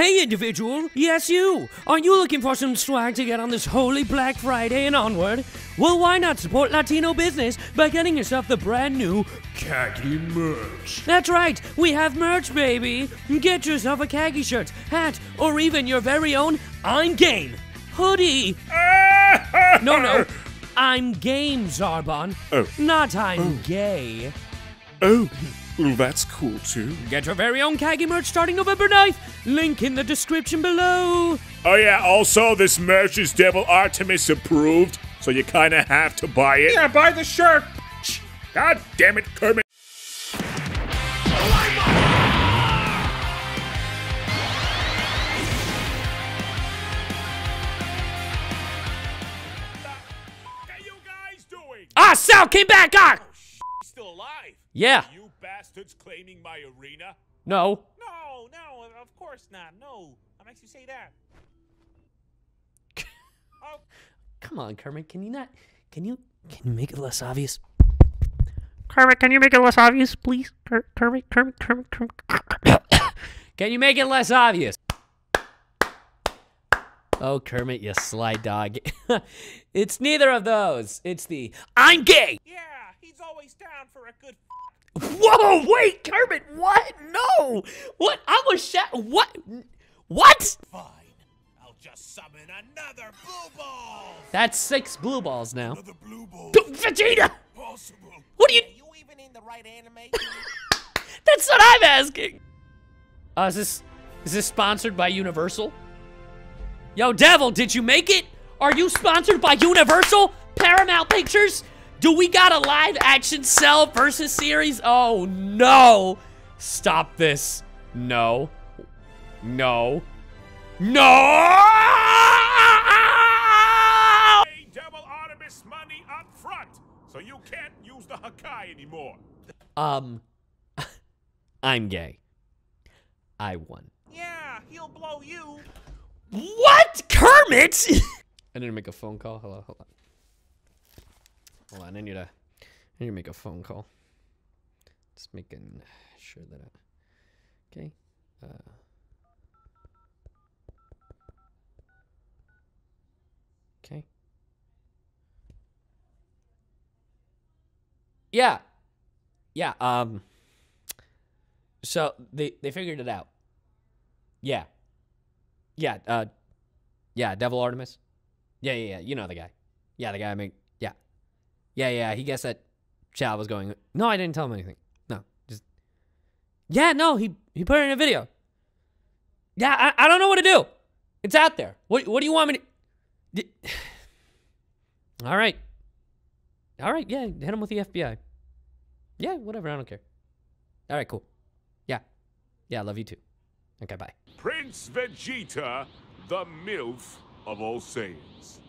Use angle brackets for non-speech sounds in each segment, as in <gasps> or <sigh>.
Hey, individual! Yes, you! Are you looking for some swag to get on this holy Black Friday and onward? Well, why not support Latino business by getting yourself the brand new Kaggy merch? That's right, we have merch, baby! Get yourself a Kaggy shirt, hat, or even your very own I'm Game hoodie! <laughs> no, no, I'm game, Zarbon. Oh. Not I'm oh. gay. Oh, well, that's cool too. Get your very own Kaggy merch starting November 9th. Link in the description below. Oh yeah, also this merch is Devil Artemis approved, so you kinda have to buy it. Yeah, buy the shirt. God damn it, Kermit. What are you guys doing? Ah, Sal came back. Ah, Still alive? yeah. You bastards claiming my arena? No. No, no, of course not. No. What makes you say that? <laughs> oh, Come on, Kermit. Can you not? Can you? Can you make it less obvious? Kermit, can you make it less obvious, please? Ker- Kermit, Kermit, Kermit, Kermit. <coughs> Can you make it less obvious? Oh, Kermit, you sly dog. <laughs> it's neither of those. It's the I'm gay. yeah, he's always down for a good. Whoa, wait, Kermit, what? No. What? I was shot. What? What? Fine. I'll just summon another blue ball. That's six blue balls now. The blue ball Vegeta! possible. What do you. Are you even in the right anime? <laughs> That's what I'm asking. Uh, is this is this sponsored by Universal? Yo, Devil, did you make it? Are you sponsored by Universal? Paramount Pictures? Do we got a live action Cell versus series? Oh no! Stop this. No. No. No! Pay Devil Artemis money up front, so you can't use the Hakai anymore. Um, <laughs> I'm gay. I won. yeah, he'll blow you. What? Kermit? <laughs> I need to make a phone call. Hello, hold on. Hold on, I need to I need to make a phone call. Just making sure that I Okay. Uh Okay. Yeah. Yeah, um so they they figured it out. Yeah. Yeah, uh yeah, Devil Artemis. Yeah, yeah, yeah. You know the guy. Yeah, the guy I make yeah. Yeah, he guessed that Chow was going No, I didn't tell him anything. No. Just Yeah, no, he he put it in a video. Yeah, I, I don't know what to do. It's out there. What what do you want me to <sighs> All right. All right, yeah, hit him with the FBI. Yeah, whatever, I don't care. All right, cool. Yeah. Yeah, I love you too. Okay, bye. Prince Vegeta, the MILF of all Saiyans.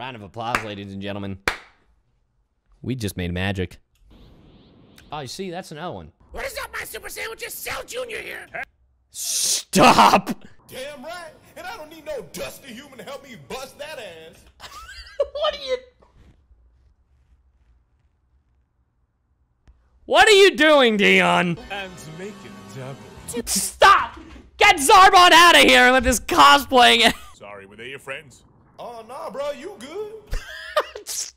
Round of applause, ladies and gentlemen. We just made magic. Oh, you see, that's another one. What is up, my super sandwiches? Cell Junior here. Stop! Damn right. And I don't need no dusty human to help me bust that ass. <laughs> what are you... What are you doing, Dion? And make it double. Stop! Get Zarbon out of here with this cosplaying. Sorry, were they your friends? Oh, nah, bro, you good? <laughs>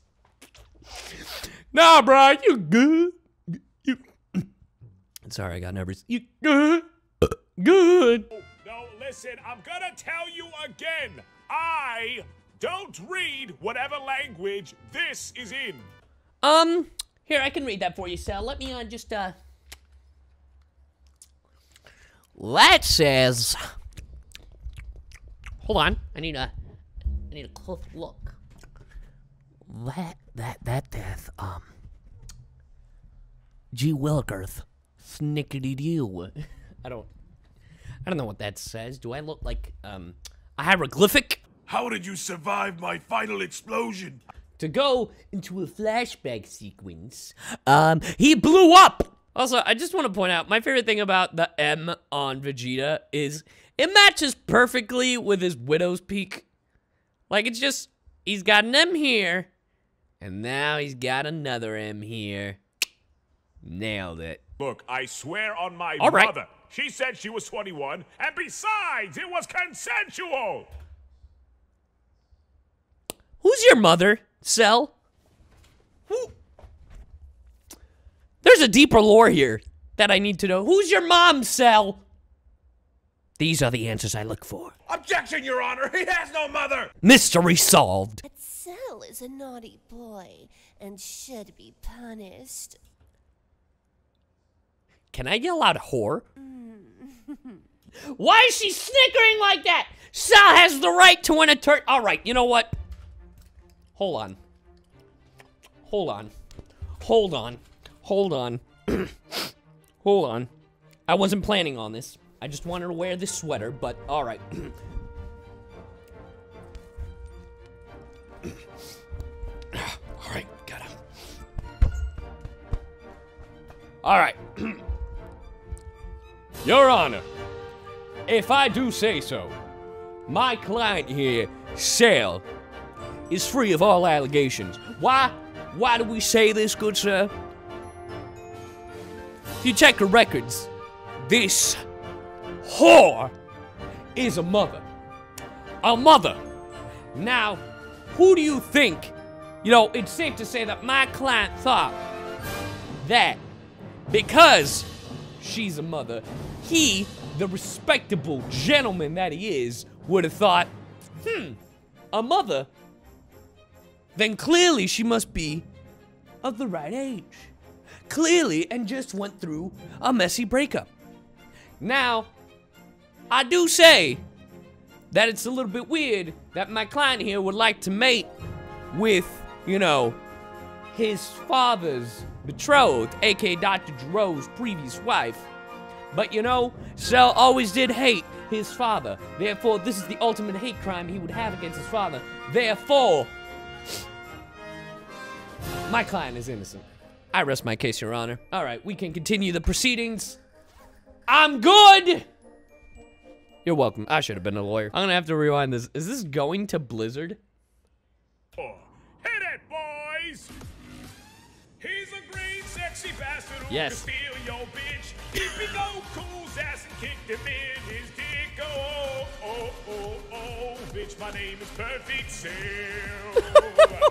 nah, bro, you good? You. Sorry, I got nervous. You good? Good. No, listen, I'm gonna tell you again. I don't read whatever language this is in. Um, here I can read that for you, Sal. Let me uh, just uh. That says. Hold on, I need a, I need a close look. That that that death um. G Willikers, snickety doo. <laughs> I don't, I don't know what that says. Do I look like um a hieroglyphic? How did you survive my final explosion? to go into a flashback sequence, um, he blew up. Also, I just want to point out my favorite thing about the M on Vegeta is it matches perfectly with his widow's peak. Like it's just he's got an M here, and now he's got another M here. Nailed it. Look, I swear on my All right. mother. She said she was 21, and besides, it was consensual. Who's your mother, Cell? Who? There's a deeper lore here that I need to know. Who's your mom, Cell? These are the answers I look for. Objection, Your Honor! <laughs> He has no mother! Mystery solved. But Cell is a naughty boy and should be punished. Can I yell out whore? Why is she snickering like that? Sal has the right to win a turn. All right, you know what? Hold on. Hold on. Hold on. Hold on. <clears throat> Hold on. I wasn't planning on this. I just wanted to wear this sweater, but all right. <coughs> all right, got him. All right. <coughs> Your Honor, if I do say so, my client here, Sale, is free of all allegations. Why? Why do we say this, good sir? If you check the records, this whore is a mother. A mother. Now, who do you think? You know, it's safe to say that my client thought that because she's a mother, he, the respectable gentleman that he is, would have thought, hmm, a mother? Then clearly she must be of the right age. Clearly, and just went through a messy breakup. Now, I do say that it's a little bit weird that my client here would like to mate with, you know, his father's betrothed, aka Dr. Gero's previous wife. But you know, Cell always did hate his father. Therefore, this is the ultimate hate crime he would have against his father. Therefore, my client is innocent. I rest my case, Your Honor. All right, we can continue the proceedings. I'm good! You're welcome. I should have been a lawyer. I'm gonna have to rewind this. Is this going to Blizzard? Oh, hit it, boys! He's a green, sexy bastard who Yes. can steal your bitch. If he go cool's ass and him in his dick. Oh, oh, oh, oh, oh, bitch, my name is Perfect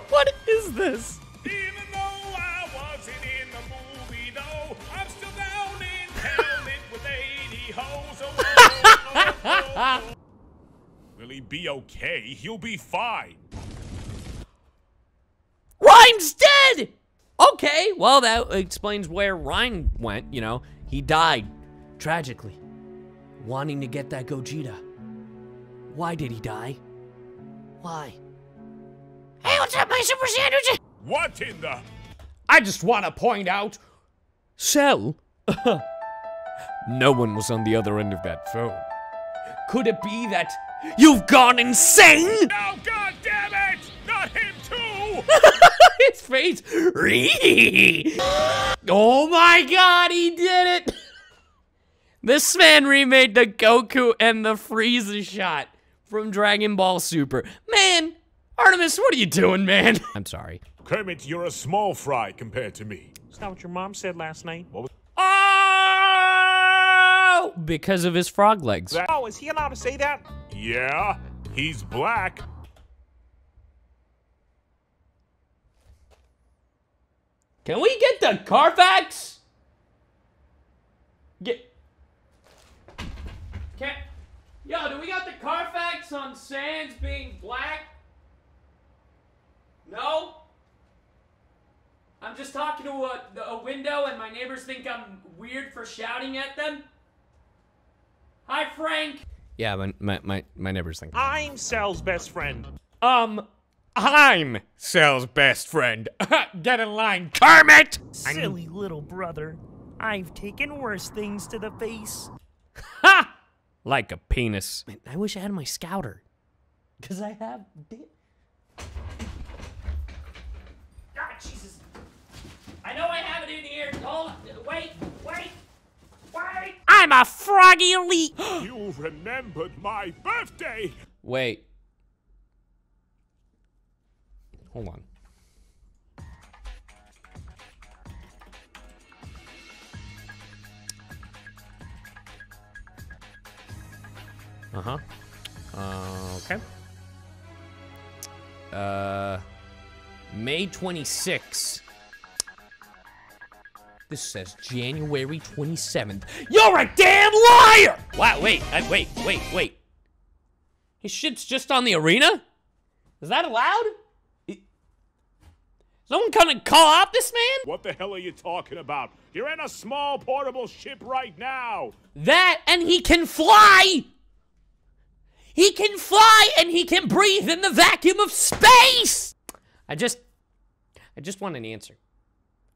<laughs> what is this? Will he be okay? He'll be fine. Ryan's dead! Okay, well, that explains where Ryan went, you know. He died, tragically, wanting to get that Gogeta. Why did he die? Why? Hey, what's up, my super sandwich? What in the? I just want to point out. Cell? <laughs> no one was on the other end of that phone. Could it be that you've gone insane? Oh, god damn it! Not him too! <laughs> His face. <laughs> oh my god, he did it! This man remade the Goku and the Frieza shot from Dragon Ball Super. Man, Artemis, what are you doing, man? <laughs> I'm sorry. Kermit, you're a small fry compared to me. Is that what your mom said last night? What? Oh! Because of his frog legs. Oh, is he allowed to say that? Yeah, he's black. Can we get the Carfax? Get. Can. Yo, do we got the Carfax on Sans being black? No? I'm just talking to a, a window and my neighbors think I'm weird for shouting at them? Hi, Frank. Yeah, my, my, my, my neighbors think. I'm Sal's best friend. Um, I'm Sal's best friend. <laughs> Get in line, Kermit! Silly little brother. I've taken worse things to the face. Ha! Like a penis. Man, I wish I had my scouter. Because I have. Di- ah, Jesus. I know I have it in here. Hold on. Wait, wait, wait. I'm a froggy elite. <gasps> you remembered my birthday. Wait. Hold on. Uh-huh. Uh, okay. Uh, May 26. This says January 27th. You're a damn liar! Wow, wait, I, wait, wait, wait. His shit's just on the arena? Is that allowed? I- Someone gonna call out this man? What the hell are you talking about? You're in a small portable ship right now. That and he can fly! He can fly and he can breathe in the vacuum of space! I just I just want an answer.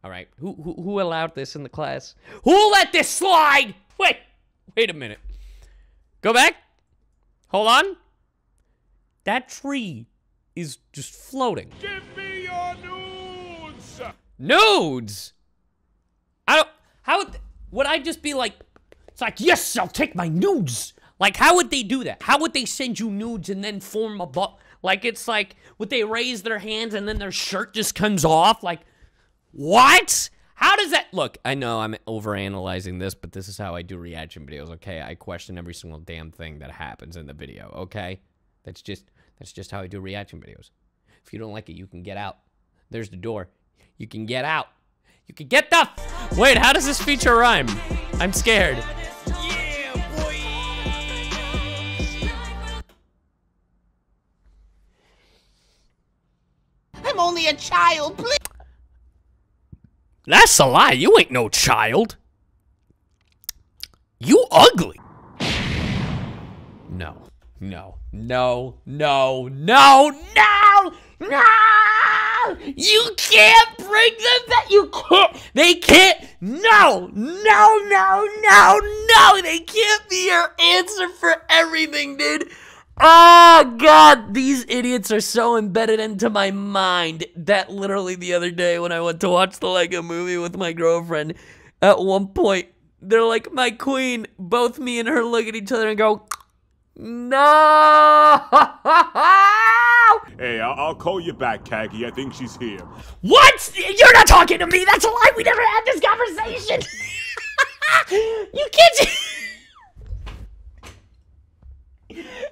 All right. Who who, who allowed this in the class? Who let this slide? Wait. Wait a minute. Go back. Hold on. That tree is just floating. Give me your nudes. Nudes. I don't. How would would I just be like? It's like yes, I'll take my nudes. Like how would they do that? How would they send you nudes and then form a bu- Like it's like would they raise their hands and then their shirt just comes off? Like what? How does that look? I know I'm overanalyzing this, but this is how I do reaction videos. Okay, I question every single damn thing that happens in the video. Okay, that's just that's just how I do reaction videos. If you don't like it, you can get out. There's the door. You can get out. You can get the. Wait, how does this feature rhyme? I'm scared. I'm only a child, please. That's a lie. You ain't no child. You ugly. No. No. No. No. No. No. No. You can't bring them back. You can't. They can't. No. No. No. No. No. They can't be your answer for everything, dude. Oh god, these idiots are so embedded into my mind that literally the other day when I went to watch the Lego movie with my girlfriend, at one point they're like, "My queen." Both me and her look at each other and go, "No!" <laughs> Hey, I'll, I'll call you back, Kaggy. I think she's here. What? You're not talking to me. That's a lie. We never had this conversation. <laughs> you can't. <laughs>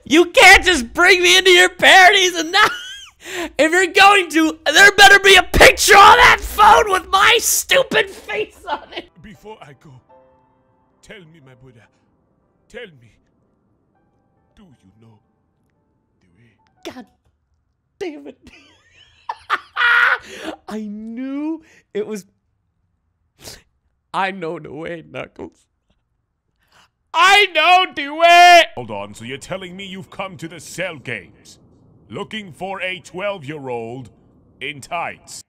You can't just bring me into your parodies and now. If you're going to, there better be a picture on that phone with my stupid face on it. Before I go, tell me, my Buddha. Tell me. Do you know the way? God damn it. <laughs> I knew it was. I know the way, Knuckles. I know the way! Hold on, so you're telling me you've come to the Cell Games looking for a 12 year old in tights?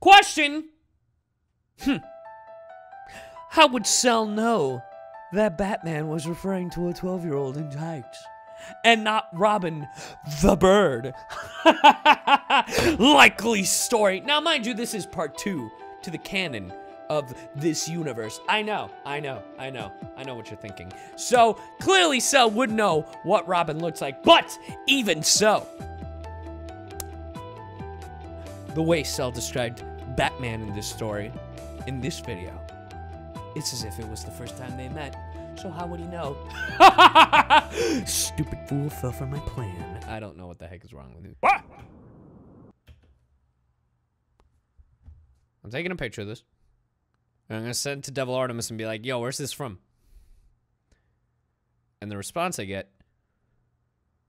Question. Hmm. How would Cell know that Batman was referring to a 12 year old in tights? And not Robin the Bird. <laughs> Likely story. Now, mind you, this is part two to the canon of this universe. I know, I know, I know, I know what you're thinking. So, clearly, Cell would know what Robin looks like, but even so, the way Cell described Batman in this story, in this video, it's as if it was the first time they met. So how would he know? <laughs> Stupid fool fell for my plan. I don't know what the heck is wrong with you. What? I'm taking a picture of this. I'm gonna send to Devil Artemis and be like, yo, where's this from? And the response I get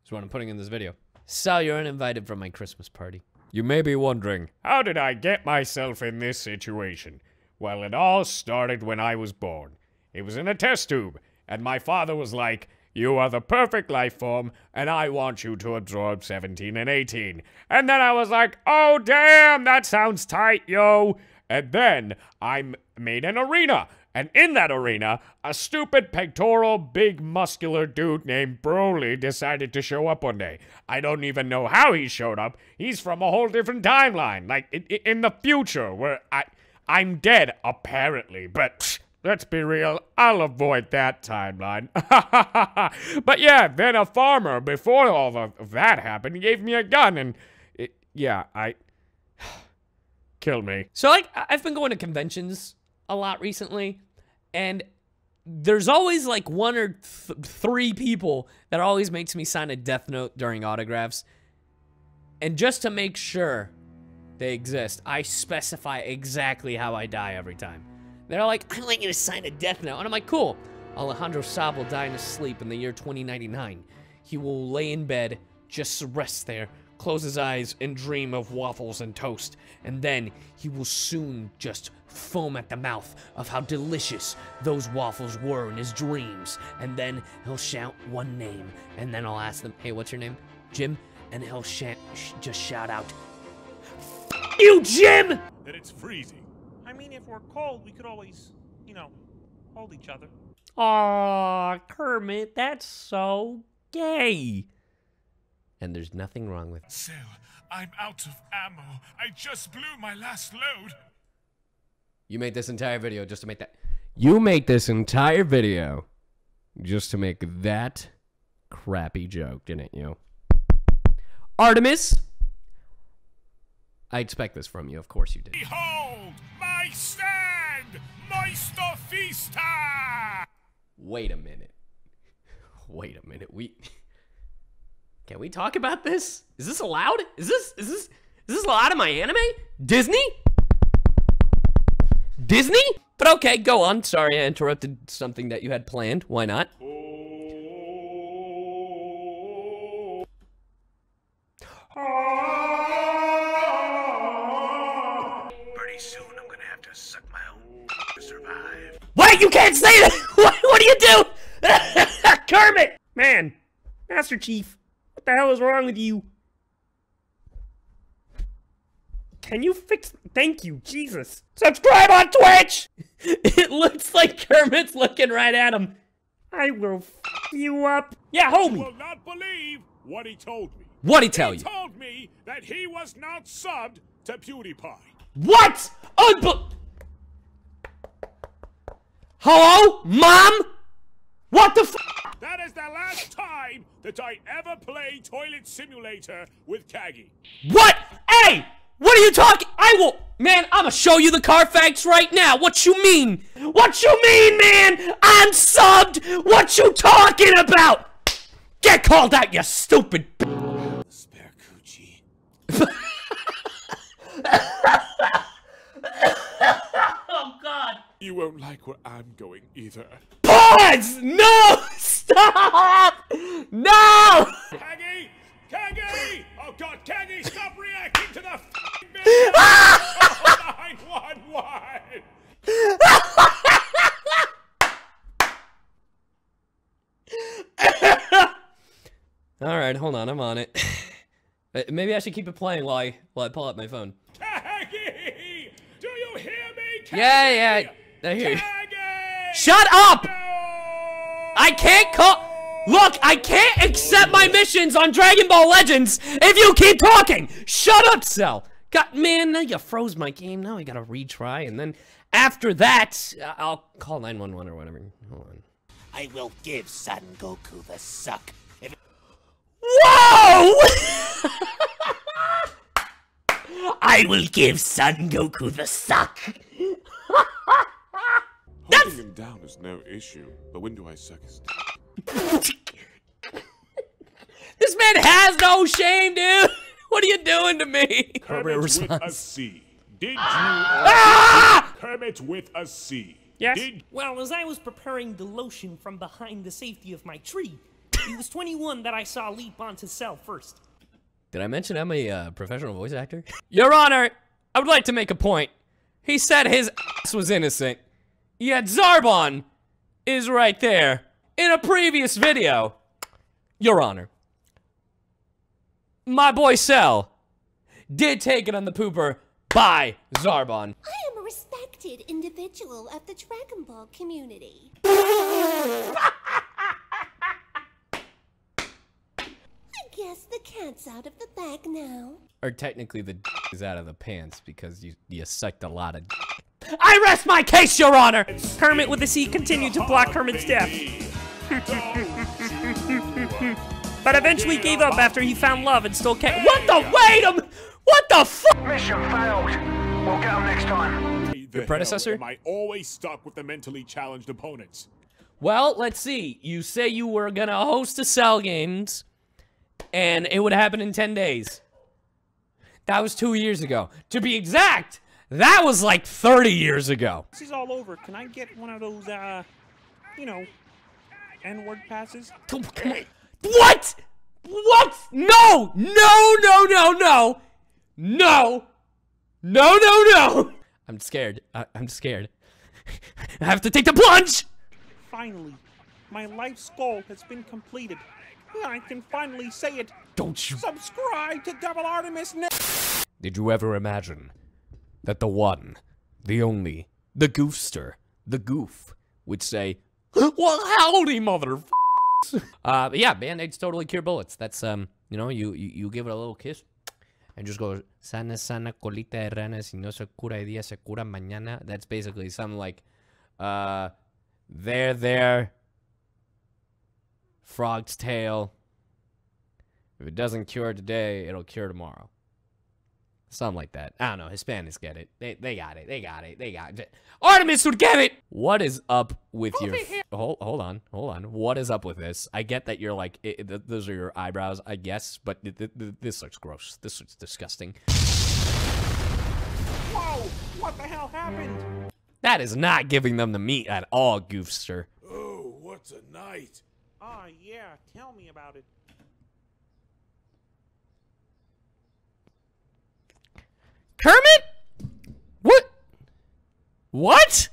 is what I'm putting in this video. Sal, you're uninvited from my Christmas party. You may be wondering, How did I get myself in this situation? Well, it all started when I was born. It was in a test tube, and my father was like, You are the perfect life form, and I want you to absorb 17 and 18. And then I was like, Oh, damn, that sounds tight, yo. And then I m- made an arena. And in that arena, a stupid pectoral, big, muscular dude named Broly decided to show up one day. I don't even know how he showed up. He's from a whole different timeline, like i- i- in the future, where I I'm dead apparently. But let's be real, I'll avoid that timeline. <laughs> but yeah, then a farmer before all of that happened gave me a gun, and it, yeah, I <sighs> kill me. So like I've been going to conventions a lot recently, and there's always like one or th- three people that always makes me sign a death note during autographs. And just to make sure they exist, I specify exactly how I die every time. They're like, I want you to sign a death note. And I'm like, cool. Alejandro Saab will die in his sleep in the year 2099. He will lay in bed, just rest there, close his eyes, and dream of waffles and toast. And then he will soon just foam at the mouth of how delicious those waffles were in his dreams. And then he'll shout one name. And then I'll ask them, hey, what's your name? Jim? And he'll sh- sh- just shout out, "F- you, Jim! That it's freezing. I mean, if we're cold, we could always, you know, hold each other. Aw, Kermit, that's so gay. And there's nothing wrong with So, I'm out of ammo. I just blew my last load. You made this entire video just to make that. You made this entire video just to make that crappy joke, didn't you? Artemis! I expect this from you. Of course you did. Behold, my stand! Meister Fiesta! Wait a minute. Wait a minute. We Can we talk about this? Is this allowed? Is this is this is this allowed in my anime? Disney? Disney? But okay, go on. Sorry I interrupted something that you had planned. Why not? Pretty soon I'm gonna have to suck my own to survive. Wait, you can't say that! <laughs> What, what do you do? <laughs> Kermit! Man, Master Chief, what the hell is wrong with you? Can you fix? Thank you, Jesus. Subscribe on Twitch! <laughs> It looks like Kermit's looking right at him. I will f you up. Yeah, hold You will not believe what he told me. What'd he tell He you? told me that he was not subbed to PewDiePie. What? Unbel- Hello? Mom? What the f- That is the last time that I ever play Toilet Simulator with Kaggy. What? Hey! What are you talking? I will. Man, I'ma show you the Carfax right now. What you mean? What you mean, man? I'm subbed. What you talking about? Get called out, you stupid. Spare <laughs> coochie. Oh God. You won't like where I'm going either. Pause! No! <laughs> Stop! No! Kaggy! Kaggy! Oh god, Kaggy, stop reacting to the f***ing video! oh, 911! All right, hold on. I'm on it. <laughs> Uh, Maybe I should keep it playing while I while I pull up my phone. Kaggy! Do you hear me, Kaggy? Yeah, yeah. I hear you. Shut up! No! I can't call. Look, I can't accept my missions on Dragon Ball Legends if you keep talking. Shut up, Cell. God, man, now you froze my game. Now I gotta retry, and then after that, uh, I'll call 911 or whatever. Hold on. I will give Son Goku the suck. If Whoa! <laughs> I will give Son Goku the suck. Holding him down is no issue, but when do I suck his dick? <laughs> This man has no shame, dude. <laughs> What are you doing to me? Kermit with a response. C. Did you Ah! Kermit with a C? Yes? Did Well, as I was preparing the lotion from behind the safety of my tree, it was 21 that I saw leap onto cell first. Did I mention I'm a uh, professional voice actor? <laughs> Your Honor, I would like to make a point. He said his ass was innocent, yet Zarbon is right there in a previous video. Your Honor, my boy Cell did take it on the pooper by Zarbon. I am a respected individual of the Dragon Ball community. <laughs> I guess the cat's out of the bag now. Or technically, the is out of the pants because you you sucked a lot of. I rest my case, Your Honor. Kermit with a C continued to block Kermit's death, <laughs> but eventually gave up after he found love and still kept. What the wait? a m- What the fuck? Mission failed. We'll get them next time. the predecessor? hell am I always stuck with the mentally challenged opponents? Well, let's see. You say you were gonna host a Cell Games, and it would happen in 10 days. That was two years ago. To be exact, that was like 30 years ago. This is all over. Can I get one of those, uh, you know, N-word passes? Come come on. What? What? No! No, no, no, no! No! No, no, no! I'm scared. I- I'm scared. <laughs> I have to take the plunge! Finally, my life's goal has been completed. I can finally say it. Don't you Subscribe to Devil Artemis now. Did you ever imagine that the one, the only, the goofster, the goof would say, <laughs> Well, howdy, mother. uh, yeah, band-aids totally cure bullets. That's um, you know, you, you you give it a little kiss and just go sana sana colita de rana si no se cura hoy día se cura mañana. That's basically something like, uh, there there, frog's tail. If it doesn't cure today, it'll cure tomorrow. Something like that. I don't know. Hispanics get it. They they got it. They got it. They got it. Artemis would get it. What is up with your? Hold hold on hold on. What is up with this? I get that you're like it, th- those are your eyebrows, I guess, but th- th- th- this looks gross. This looks disgusting. Whoa! What the hell happened? That is not giving them the meat at all, goofster. Oh, what's a night? Ah, yeah. Tell me about it. Kermit? What? What?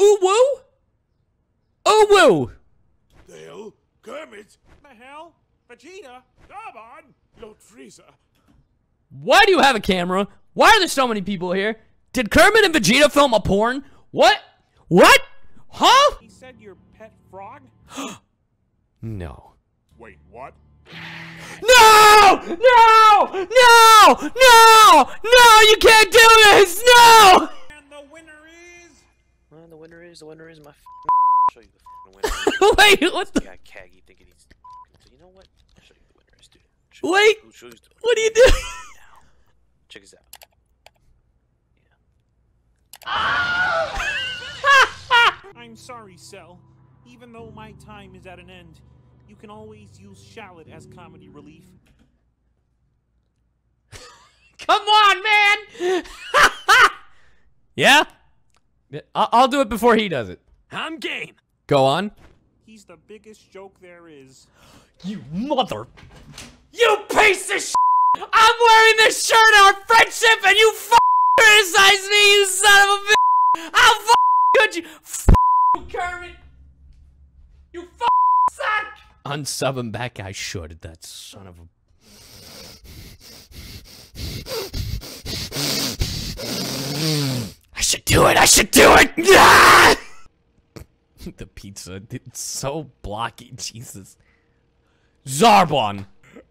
Ooh woo? Ooh woo? The hell? Kermit? The hell? Vegeta? Come on! No, Frieza. Why do you have a camera? Why are there so many people here? Did Kermit and Vegeta film a porn? What? What? Huh? He said your pet frog? <gasps> No. Wait, what? No! No! No! No! No! You can't do this! No! And the winner is... Well, the winner is the winner is my. F- <laughs> show you the f- winner. <laughs> Wait, what the? Got Kaggy thinking he's. So you know what? I'll show you the winner is, dude. Show you Wait. Who shows the What are you doing? Check this out. <laughs> I'm sorry, Cell. Even though my time is at an end, you can always use Shallot as comedy relief. <laughs> Come on, man! yeah? <laughs> Yeah, I- I'll do it before he does it. I'm game. Go on. He's the biggest joke there is. <gasps> You mother. You piece of shit! I'm wearing this shirt on friendship and you f criticize me, you son of a bitch! How f could you? F you, Kermit! You f suck! Unsub him back, I should, that son of a. I should do it, I should do it! <laughs> The pizza, it's so blocky, Jesus. Zarbon.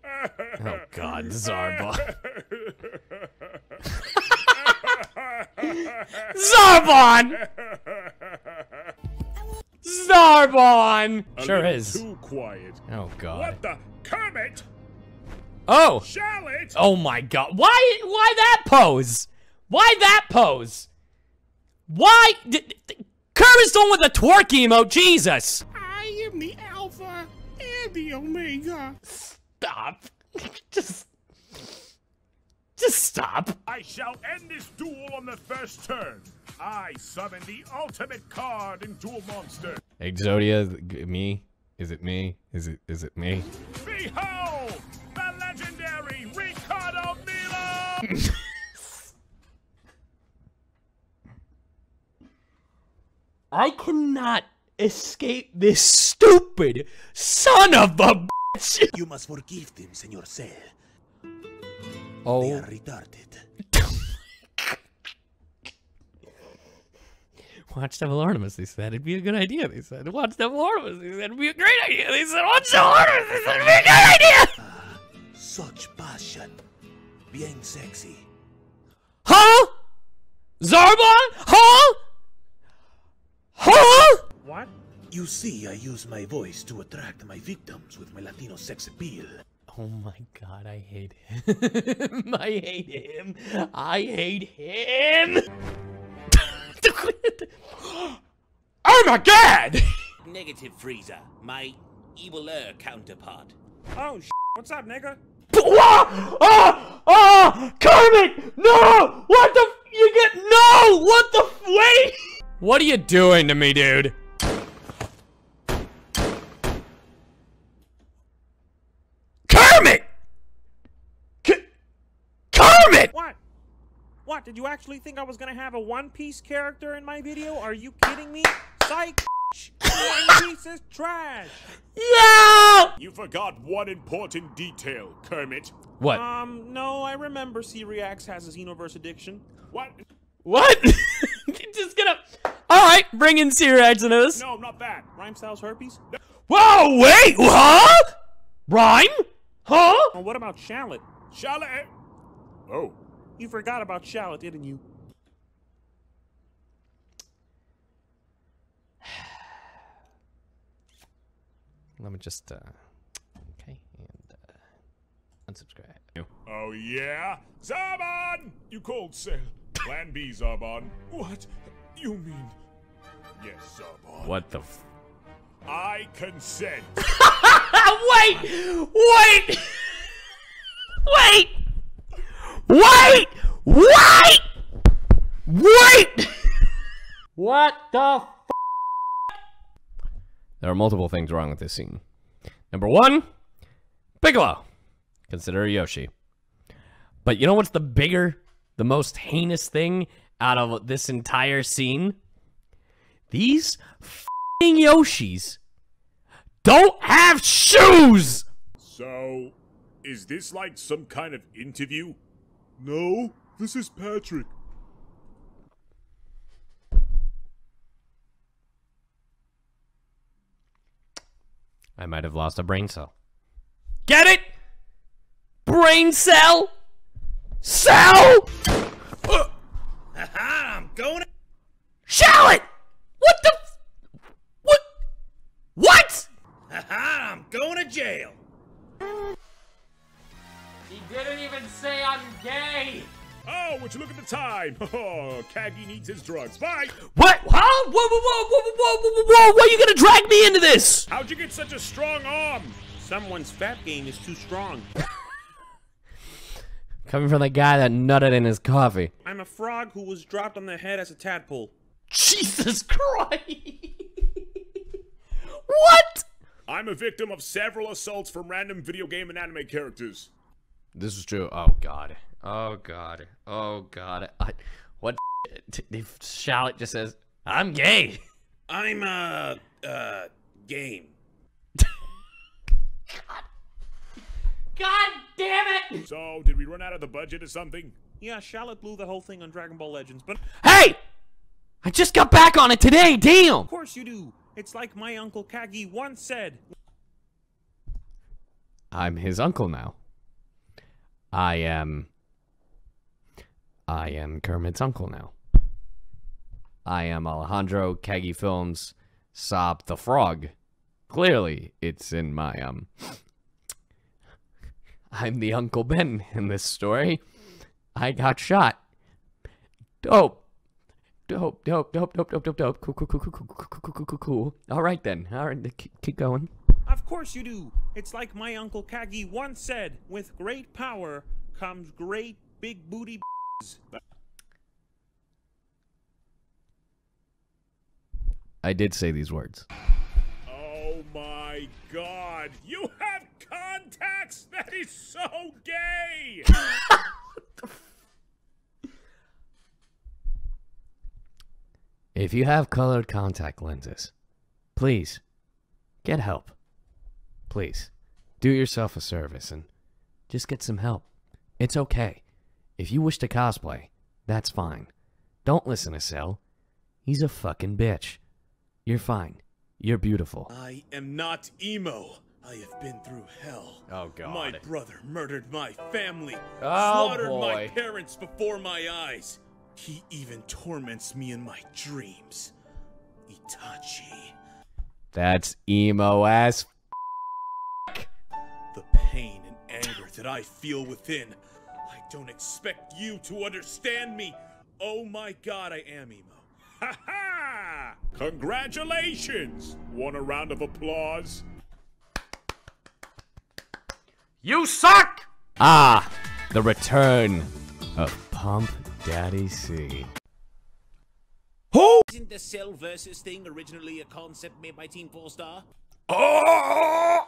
Oh God, Zarbon. <laughs> Zarbon. Zarbon. A Sure is. Too quiet. Oh God. What the? Kermit? Oh. Shallot? Oh my God. Why? Why that pose? Why that pose? Why? D- d- Kermit's the one with the twerk emote. Jesus. I am the Alpha and the Omega. Stop. <laughs> Just. Just stop. I shall end this duel on the first turn. I summon the ultimate card in Duel Monster. Exodia, me? Is it me? Is it is it me? Behold, the legendary Ricardo Milo! <laughs> I cannot escape this stupid son of a bitch. You must forgive them, Senor Cell. Oh. They Oh, are retarded. watch Devil Artemis. They said it'd be a good idea. They said watch Devil Artemis. They said it'd be a great idea. They said watch Devil Artemis. They said it'd be a good idea. Ah, such passion. Bien sexy. Huh? Zarbon? Huh? Huh? What? You see, I use my voice to attract my victims with my Latino sex appeal. Oh my god, I hate him. <laughs> I hate him. I hate him. <gasps> oh my god! Negative Frieza, my eviler counterpart. Oh, sh- what's up, nigga? Whoa! Oh! Ah, oh! Ah, Kermit! No! What the? F- you get no! What the? F- wait! What are you doing to me, dude? Kermit! K- Kermit! What? What? Did you actually think I was gonna have a One Piece character in my video? Are you kidding me? Psych! One Piece is trash! Yeah! You forgot one important detail, Kermit. What? Um, no, I remember Cyrax has a Xenoverse addiction. What? What? <laughs> Just gonna. All right, bring in Cyrax into this. No, I'm not that. Rhyme styles herpes? Whoa! Wait! Huh? Rhyme? Huh? Oh, what about Shallot? Charlotte. Oh. You forgot about Shallot, didn't you? <sighs> Let me just. uh Okay, and uh, unsubscribe. Oh, yeah? Zarbon! You called Cell. Plan B, Zarbon. What? You mean. Yes, Zarbon. What the? F- I consent. <laughs> wait! Wait! <laughs> Wait! Wait! Wait! Wait! What the f- There are multiple things wrong with this scene. Number one, Piccolo. Consider Yoshi. But you know what's the bigger, the most heinous thing out of this entire scene? These f***ing Yoshis don't have shoes! So, is this like some kind of interview? No, this is Patrick. I might have lost a brain cell. Get it? Brain cell? Cell? I'm going to. Shallot! What the? F- what? What? I'm going to jail. Yay! Oh, would you look at the time? <laughs> Oh, Kaggy needs his drugs. Bye! What? Huh? Whoa, whoa, whoa, whoa, whoa, whoa, whoa, whoa, are you gonna drag me into this? How'd you get such a strong arm? Someone's fat game is too strong. <laughs> Coming from the guy that nutted in his coffee. I'm a frog who was dropped on the head as a tadpole. Jesus <laughs> Christ! what? I'm a victim of several assaults from random video game and anime characters. This is true. Oh, God. Oh God. Oh God. I, what? If Charlotte just says, "I'm gay." I'm, uh, uh, game. God god damn it! So, did we run out of the budget or something? Yeah, Shallot blew the whole thing on Dragon Ball Legends, but Hey! I just got back on it today. Damn. of course you do. It's like my uncle Kaggy once said. I'm his uncle now. I am. I am Kermit's uncle now. I am Alejandro Kaggy Films Saab the Frog. Clearly, it's in my um. <laughs> I'm the Uncle Ben in this story. I got shot. Dope. Dope, dope, dope, dope, dope, dope, dope. Cool, cool, cool, cool, cool, cool, cool, cool, cool, cool. All right then. All right, keep, keep going. Of course you do. It's like my uncle Kaggy once said. With great power comes great big booty. I did say these words. Oh my god, you have contacts? That is so gay! If you have colored contact lenses, please get help. Please do yourself a service and just get some help. It's okay. If you wish to cosplay, that's fine. Don't listen to Cell. He's a fucking bitch. You're fine. You're beautiful. I am not emo. I have been through hell. Oh, God. My brother murdered my family, Oh, slaughtered my parents before my eyes. He even torments me in my dreams. Itachi. That's emo ass. The pain and anger that I feel within. I don't expect you to understand me. Oh my god, I am emo. Ha ha! Congratulations! Want a round of applause? You suck! Ah, the return of Pump Daddy C. Who? Isn't the Cell versus thing originally a concept made by Team Four Star? Oh!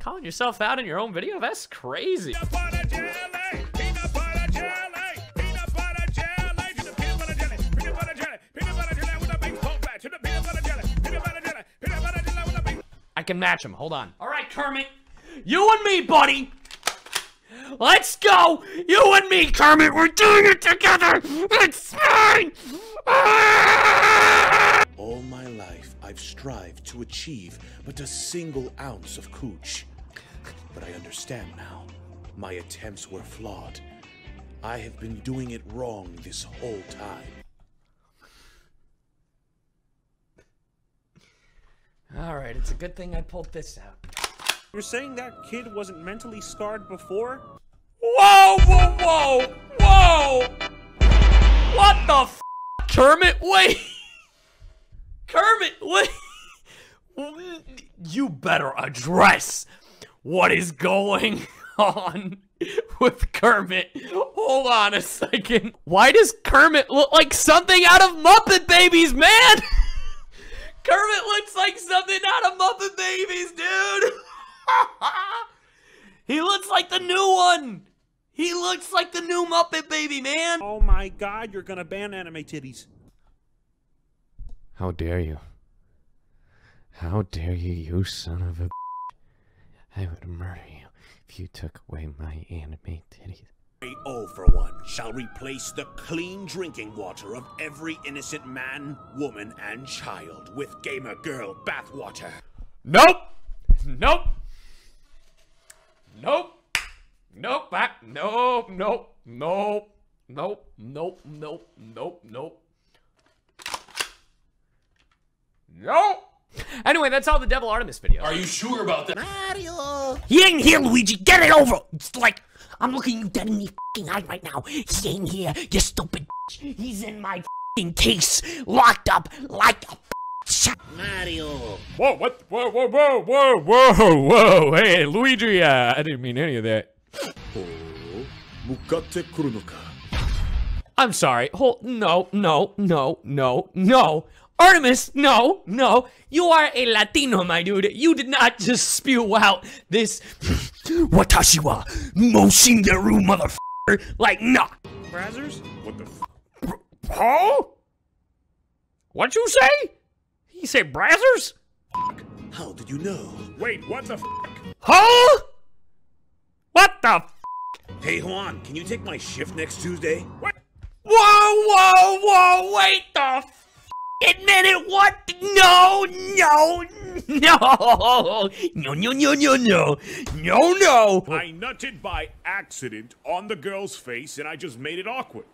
Calling yourself out in your own video? That's crazy. I can match him. Hold on. All right, Kermit. You and me, buddy. Let's go! You and me, Kermit, we're doing it together! It's fine! All my life, I've strived to achieve but a single ounce of cooch. But I understand now. My attempts were flawed. I have been doing it wrong this whole time. All right, it's a good thing I pulled this out. You're saying that kid wasn't mentally scarred before? Whoa, whoa, whoa, whoa! What the f? Kermit, wait! <laughs> Kermit, wait! <laughs> You better address what is going <laughs> on with Kermit. Hold on a second. Why does Kermit look like something out of Muppet Babies, man? <laughs> Kermit looks like something out of Muppet Babies, dude! <laughs> he looks like the new one! He looks like the new Muppet Baby, man! Oh my god, you're gonna ban anime titties. How dare you? How dare you, you son of a I would murder you if you took away my anime titties. I, oh, for one, shall replace the clean drinking water of every innocent man, woman, and child with gamer girl bathwater. Nope! Nope! Nope! Nope! Back! Nope! Nope! Nope! Nope! Nope! Nope! Nope! Nope! Nope! Anyway, that's all the Devil Artemis video. Are you sure about that? Mario! He ain't here, Luigi! Get it over! It's like, I'm looking you dead in the f***ing eye right now. He ain't here, you stupid bitch. He's in my f***ing case, locked up like a Mario. Whoa, what? Whoa, whoa, whoa, whoa, whoa, whoa. Hey, Luigi, uh, I didn't mean any of that. Oh, I'm sorry. Hold, no, no, no, no, no. Artemis, no, no. You are a Latino, my dude. You did not just spew out this Watashi wa Moshinderu motherfucker. Like, nah. Brazzers? What the f? Huh? What'd you say? He said Brazzers? How did you know? Wait, what the f? Huh? What the f- Hey Juan, can you take my shift next Tuesday? What? Whoa, whoa, whoa, wait the f- minute, what? No, no, no, no, no, no, no, no, no, no. I nutted by accident on the girl's face, and I just made it awkward.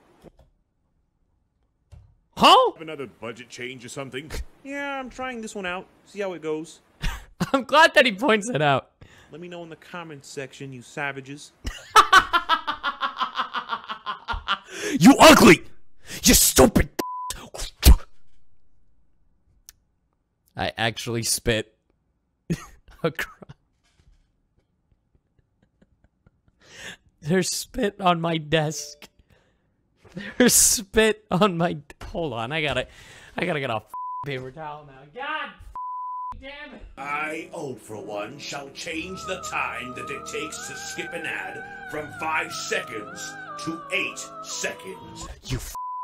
Huh? Another budget change or something? Yeah, I'm trying this one out. See how it goes. <laughs> I'm glad that he points it out. Let me know in the comments section, you savages. <laughs> You ugly! You stupid! I actually spit <laughs> across. There's spit on my desk. There's spit on my. Hold on, I gotta, I gotta get a paper towel now. God damn it! I, old for one, shall change the time that it takes to skip an ad from five seconds to eight seconds. You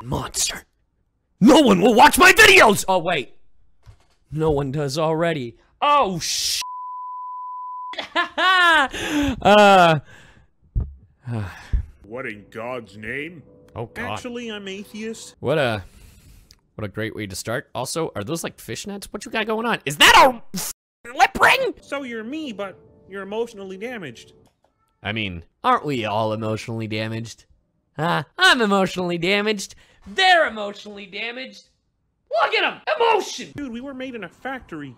monster! No one will watch my videos! Oh wait, no one does already. Oh sh. <laughs> uh. What in God's name? Oh god. Actually, I'm atheist. What a what a great way to start. Also, are those like fishnets? What you got going on? Is that a lip ring? So you're me, but you're emotionally damaged. I mean, aren't we all emotionally damaged? Huh? I'm emotionally damaged. They're emotionally damaged. Look at them! Emotion! Dude, we were made in a factory.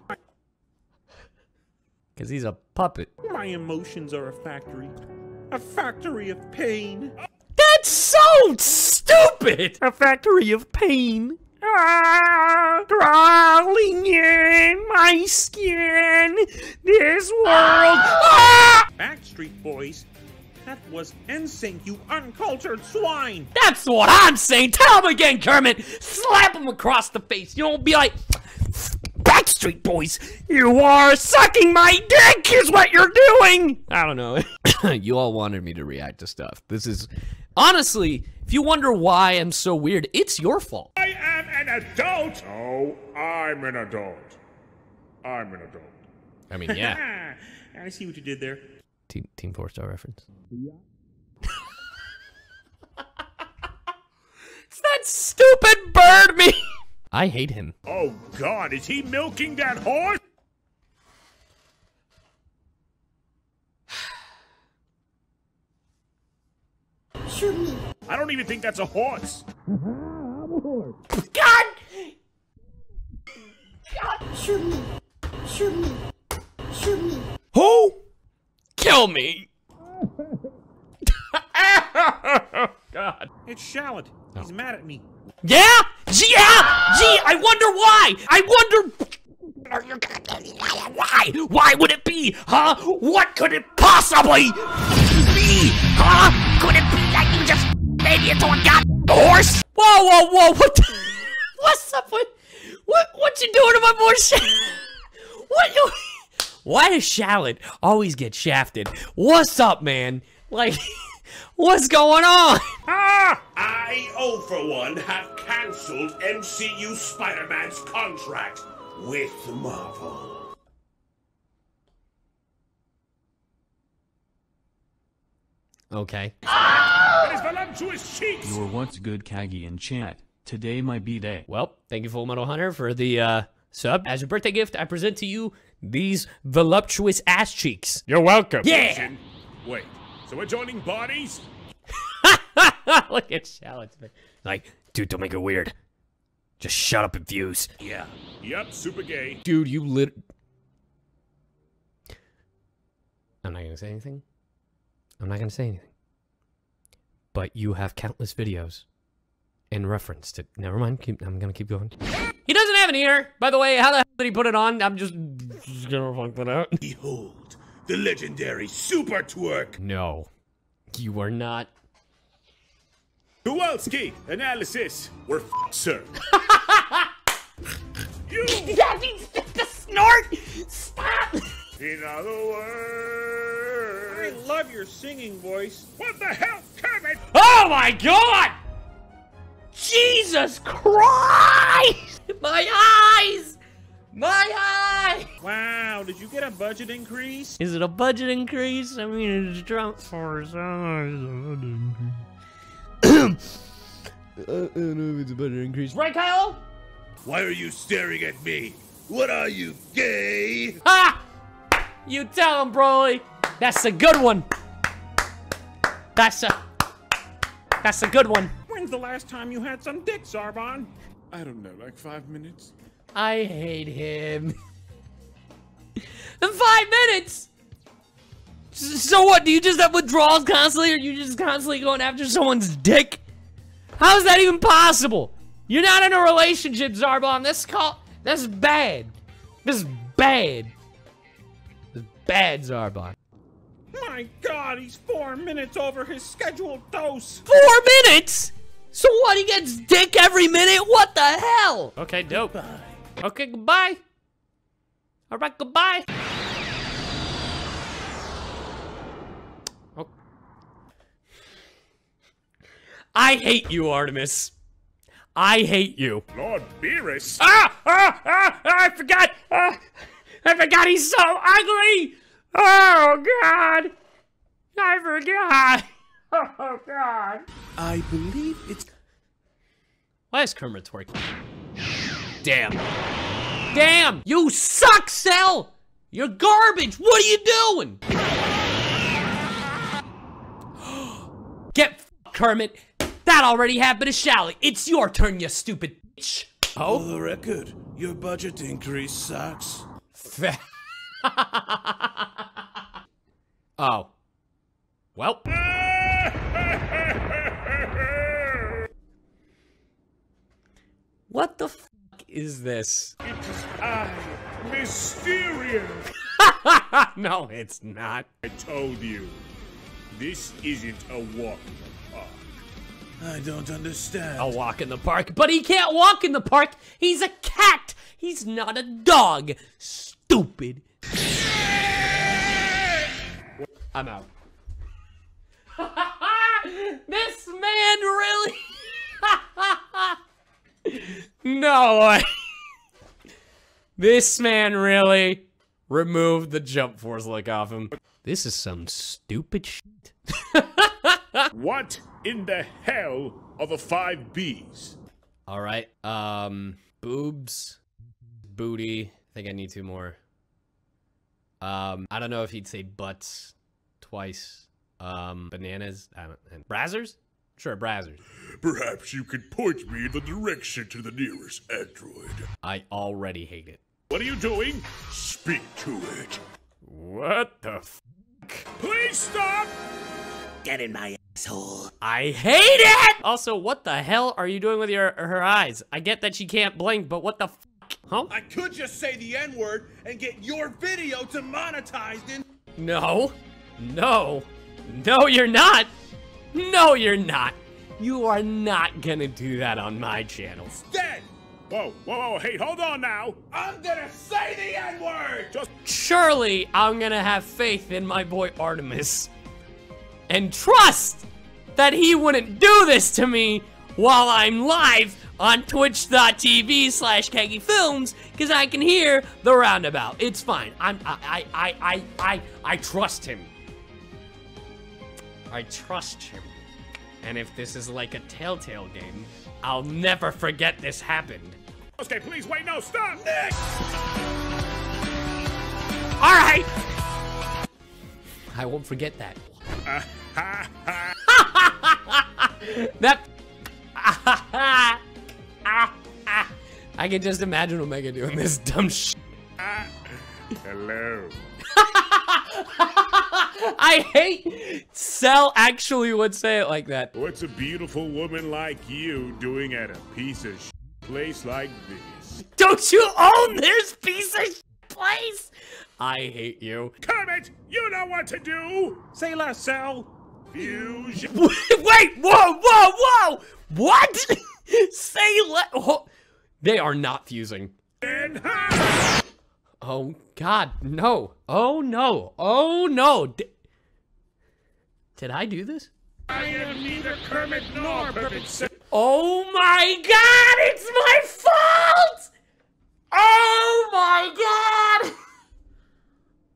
Because he's a puppet. My emotions are a factory. A factory of pain. That's so stupid! A factory of pain. Ah, crawling in my skin. This world. Ah! Backstreet Boys? That was NSYNC, you uncultured swine! That's what I'm saying. Tell him again, Kermit. Slap him across the face. You don't be like, Backstreet Boys, you are sucking my dick, is what you're doing. I don't know. <coughs> you all wanted me to react to stuff. This is honestly, if you wonder why I'm so weird, it's your fault. I am an adult. No, I'm an adult. I'm an adult. I mean, yeah. <laughs> I see what you did there. Team Team Four Star reference. <laughs> It's that stupid bird me. <laughs> I hate him. Oh God, is he milking that horse? Shoot <sighs> me. I don't even think that's a horse. i'm a God. Shoot me. Shoot me. Shoot me. Who? Kill me. God. It's Shallot. He's mad at me. Yeah? Gee, yeah! Gee, I wonder why! I wonder... Why? Why would it be? Huh? What could it possibly be? Huh? Could it be that you just made me into a goddamn horse? Whoa, whoa, whoa! What? The, <laughs> what's up with? What? What you doing to my boy? Sh- <laughs> what you? Why does Shallot always get shafted? What's up, man? Like, <laughs> what's going on? Ah! I, oh for one, have cancelled MCU Spider-Man's contract with Marvel. Okay. That is voluptuous. You were once good Kaggy in chat. Today my B-day. Well, thank you, Full Metal Hunter, for the uh, sub. As a birthday gift, I present to you these voluptuous ass cheeks. You're welcome. Yeah. Wait, so we're joining bodies? <laughs> Look at Shallot's face. Like, dude, don't make it weird. Just shut up and fuse. Yeah. Yep, super gay. Dude, you lit. I'm not gonna say anything. I'm not gonna say anything. But you have countless videos in reference to. Never mind. Keep, I'm gonna keep going. He doesn't have an ear, by the way. How the hell did he put it on? I'm just, just gonna fuck that out. Behold, the legendary Super Twerk. No, you are not. Kowalski, analysis. We're f- sir. <laughs> you. Daddy, the snort! Stop! In other words, I words. love your singing voice. What the hell, Kermit? Oh my god! Jesus Christ! My eyes! My eyes! Wow, did you get a budget increase? Is it a budget increase? I mean, it's drunk for us. I don't know if it's a budget increase. Right, Kyle? Why are you staring at me? What are you, gay? Ha! You tell him, Broly. That's a good one. That's a. That's a good one. When's the last time you had some dick, Zarbon? I don't know, like five minutes? I hate him. <laughs> Five minutes. So what? Do you just have withdrawals constantly, or you just constantly going after someone's dick? How is that even possible? You're not in a relationship, Zarbon. That's called. That's bad. This is bad. This is bad, Zarbon. My god, he's four minutes over his scheduled dose. Four minutes? So what? He gets dick every minute? What the hell? Okay, dope. Okay, goodbye. All right, goodbye. Oh. I hate you, Artemis. I hate you. Lord Beerus. Ah! Ah! Ah! I forgot! Ah, I forgot he's so ugly! Oh, God! I forgot! Oh, God! I believe it's Why is Kermit twerking? Damn. Damn! You suck, Cell! You're garbage! What are you doing? <gasps> Get f- Kermit. That already happened to Shally. It's your turn, you stupid bitch. For Oh? the record, your budget increase sucks. Fa- <laughs> oh. Well. What the fuck is this? It is I, Mysterio. <laughs> no, it's not. I told you, this isn't a walk in the park. I don't understand. A walk in the park, but he can't walk in the park. He's a cat. He's not a dog. Stupid. I'm out. <laughs> this man really. <laughs> no way. This man really removed the jump force look off him. This is some stupid shit. What in the hell are the five B's? All right. Um, boobs, booty. I think I need two more. Um, I don't know if he'd say butts twice. Um, bananas. I don't. And brazzers? Sure, brazzers. Perhaps you could point me in the direction to the nearest android. I already hate it. What are you doing? Speak to it. What the f? Please stop! Get in my asshole. I hate it! Also, what the hell are you doing with your her eyes? I get that she can't blink, but what the f? Huh? I could just say the N word and get your video demonetized in. No. No. No, you're not. No, you're not. You are not gonna do that on my channel. Dead! Whoa, whoa, whoa, hey, hold on now. I'm gonna say the N word! Just Surely I'm gonna have faith in my boy Artemis and trust that he wouldn't do this to me while I'm live on twitch.tv slash films because I can hear the roundabout. It's fine. I'm I I I I I, I trust him. I trust him. And if this is like a telltale game, I'll never forget this happened. Okay, please wait, no, stop! Nick! All right. I won't forget that. Uh, <laughs> that. <laughs> I can just imagine Omega doing this dumb shit. Uh, hello. <laughs> I hate Cell actually would say it like that. What's a beautiful woman like you doing at a piece of sh- place like this? Don't you own this piece of place? I hate you. Kermit, you know what to do! Say less, Cell. Fusion. <laughs> Wait, whoa, whoa, whoa! What? <laughs> Say. Oh, they are not fusing. Oh God, no! Oh no! Oh no! D- Did I do this? I am neither Kermit nor Kermit. Oh my God! It's my fault! Oh my God! <laughs>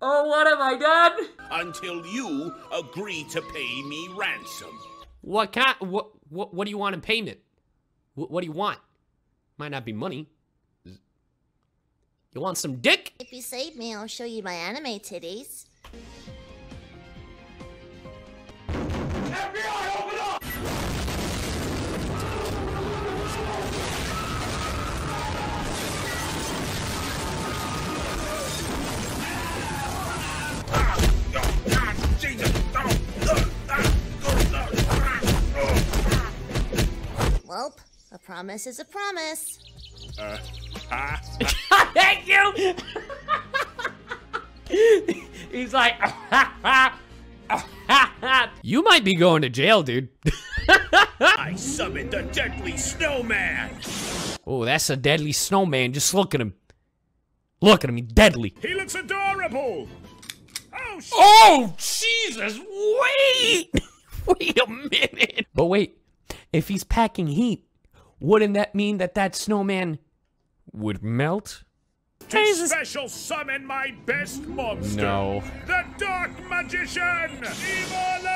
Oh, what have I done? Until you agree to pay me ransom. What kind? What? What? What do you want in payment? What, what do you want? Might not be money. You want some dick? If you save me, I'll show you my anime titties. Welp, a promise is a promise. <laughs> Thank you. <laughs> He's like, <laughs> you might be going to jail, dude. I summoned the deadly snowman. Oh, that's a deadly snowman. Just look at him. Look at him. He's deadly. he looks adorable! Oh, Oh, Jesus. Wait. Wait a minute. But wait, if he's packing heat, wouldn't that mean that that snowman would melt? to special summon my best monster! No. The Dark Magician! Evil!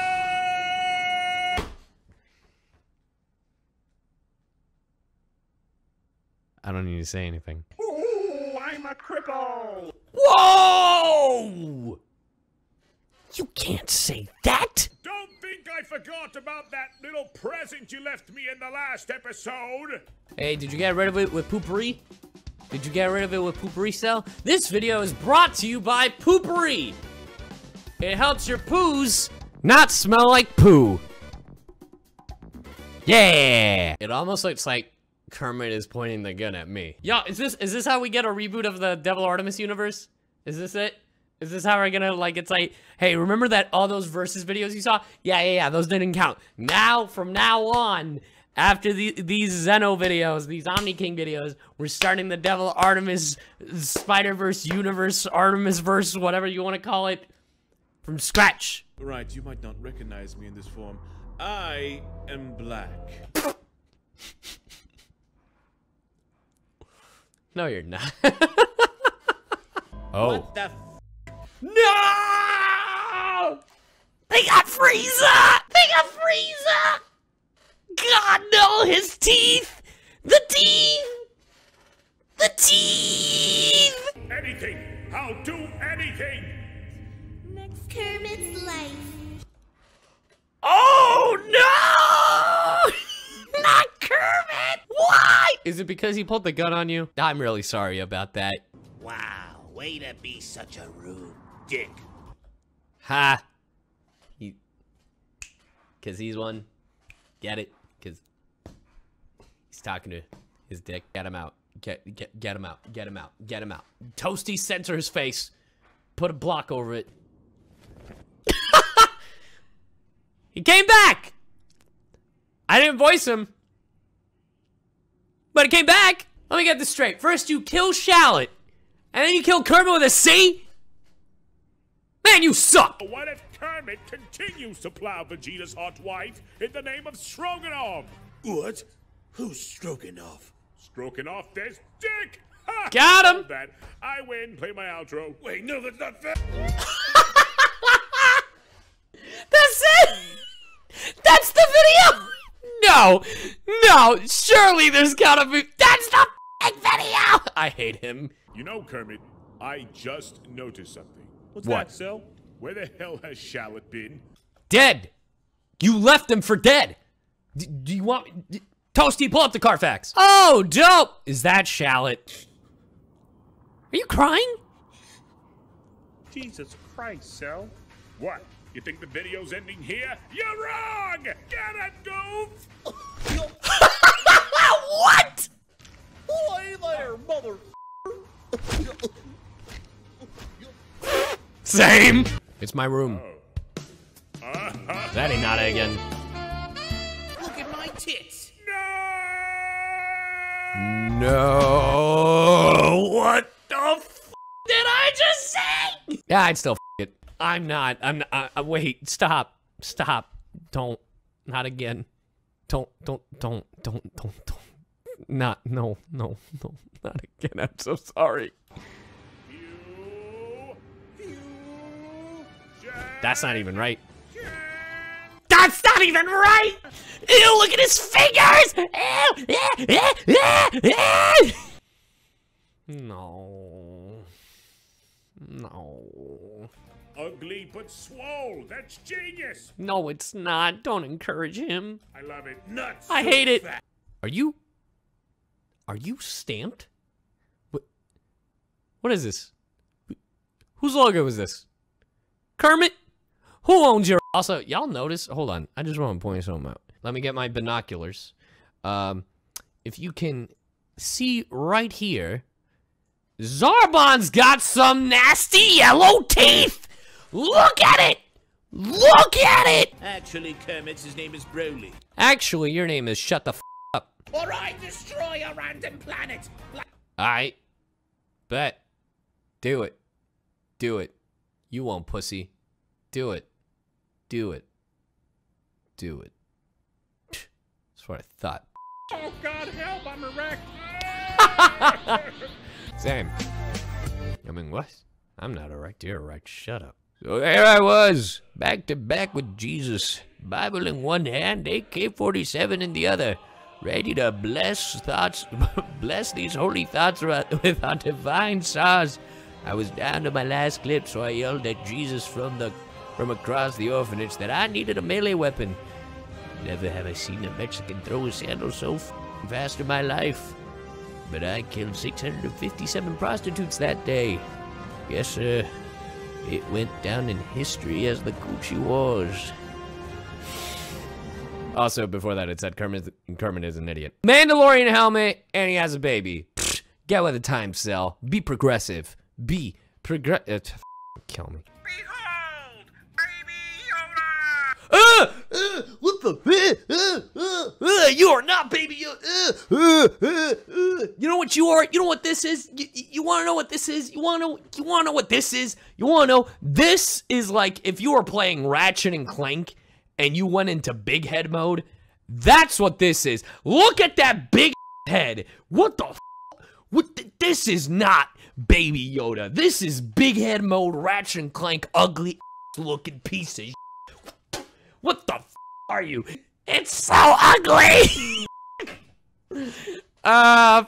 I don't need to say anything. Ooh, I'm a cripple! Whoa! You can't say that. Don't think I forgot about that little present you left me in the last episode! Hey, did you get rid of it with poopery? Did you get rid of it with poopery cell? This video is brought to you by Poopery. It helps your poos not smell like poo. Yeah. It almost looks like Kermit is pointing the gun at me. Yo, is this is this how we get a reboot of the Devil Artemis universe? Is this it? Is this how we're gonna like? It's like, hey, remember that all those versus videos you saw? Yeah, yeah, yeah. Those didn't count. Now, from now on, after the, these Zeno videos, these Omni King videos, we're starting the Devil Artemis Spider Verse universe, Artemis verse, whatever you want to call it, from scratch. Right, you might not recognize me in this form. I am black. <laughs> No, you're not. oh. What the No! They got Frieza! They got Frieza! God, no, his teeth! The teeth! The teeth! Anything. I'll do anything. Next Kermit's life. Oh no! <laughs> Not Kermit! Why? Is it because he pulled the gun on you? I'm really sorry about that. Wow, way to be such a rude dick. Ha! He. Cause he's one. Get it? Cause he's talking to his dick. Get him out. Get get get him out. Get him out. Get him out. Toasty censor his face. Put a block over it. <laughs> he came back. I didn't voice him. But he came back. Let me get this straight. First you kill Shallot, and then you kill Kermit with a C? Man, you suck! What if Kermit continues to plow Vegeta's hot wife in the name of Stroganoff? What? Who's stroking off? Stroking off this dick! Ha! Got him! That I win. Play my outro. Wait, no, that's not fair. That's it! That's the video! No! No! Surely there's gotta be- That's the f***ing video! I hate him. You know, Kermit, I just noticed something. What's What? that, Cell? Where the hell has Shallot been? Dead! You left him for dead! D- do you want- d- Toasty, pull up the Carfax. Oh, dope! Is that Shallot? Are you crying? Jesus Christ, Cell. What? You think the video's ending here? You're wrong! Get it, goof! <laughs> what? Hey there, mother. Same! It's my room. Oh. Uh-huh. That ain't not again. Look at my tits. No. What the f did I just say? Yeah, I'd still f it. I'm not. I'm not. Uh, uh, wait. Stop. Stop. Don't. Not again. Don't. Don't. Don't. Don't. Don't. Don't. Not. No. No. No. Not again. I'm so sorry. That's not even right. That's not even right! Ew, look at his fingers! Ew. No. No. Ugly but swole. That's genius. No, it's not. Don't encourage him. I love it. Nuts. I so hate it. fat. Are you? Are you stamped? What? What is this? Whose logo is this? Kermit? Who owns your? Also, y'all notice? Hold on, I just want to point something out. Let me get my binoculars. Um, if you can see right here, Zarbon's got some nasty yellow teeth. Look at it. Look at it. Actually, Kermit's his name is Broly. Actually, your name is Shut the F Up. Or I destroy a random planet. I bet. Do it. Do it. You won't, pussy. Do it. Do it. Do it. That's what I thought. Oh, God help. I'm erect. <laughs> Same. I mean, what? I'm not erect. You're erect. Shut up. So there I was, back to back with Jesus, Bible in one hand, AK-47 in the other, ready to bless thoughts, <laughs> bless these holy thoughts with our divine sauce. I was down to my last clip, so I yelled at Jesus from the from across the orphanage that I needed a melee weapon. Never have I seen a Mexican throw his handle so f- fast in my life. But I killed 657 prostitutes that day. Yes, sir. It went down in history as the Coochie Wars. Also, before that, it said Kermit, Kermit is an idiot. Mandalorian helmet, and he has a baby. Pfft, get with the time, Cell. Be progressive. Be progressive. Uh, kill me. Uh, what the? Uh, uh, uh, uh, you are not baby. Yoda. Uh, uh, uh, uh. You know what you are? You know what this is? You, you want to know what this is? You want to? You want to know what this is? You want to know? This is like if you were playing Ratchet and Clank and you went into big head mode. That's what this is. Look at that big head. What the? What? The, this is not Baby Yoda. This is big head mode. Ratchet and Clank, ugly looking piece of. What the are you? It's so ugly! <laughs> Ah,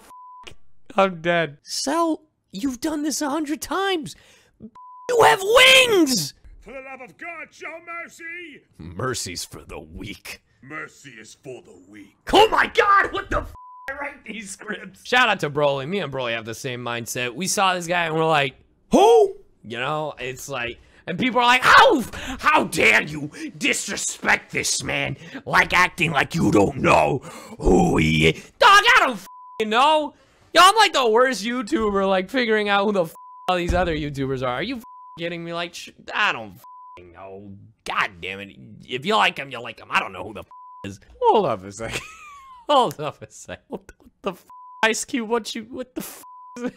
I'm dead. So, you've done this a hundred times. You have wings! For the love of God, show mercy! Mercy's for the weak. Mercy is for the weak. Oh my god, what the f- I write these scripts. Shout out to Broly. Me and Broly have the same mindset. We saw this guy and we're like, who? You know, it's like, and people are like, how, how dare you disrespect this man? Like acting like you don't know who he is. Dog, I don't f***ing know. Yo, I'm like the worst YouTuber, like figuring out who the f- all these other YouTubers are. Are you kidding me? Like, I don't f***ing know. God damn it. If you like him, you like him. I don't know who the f- is. Hold up a second. <laughs> Hold up a sec. What the, what the f- Ice Cube? What you? What the f- is it?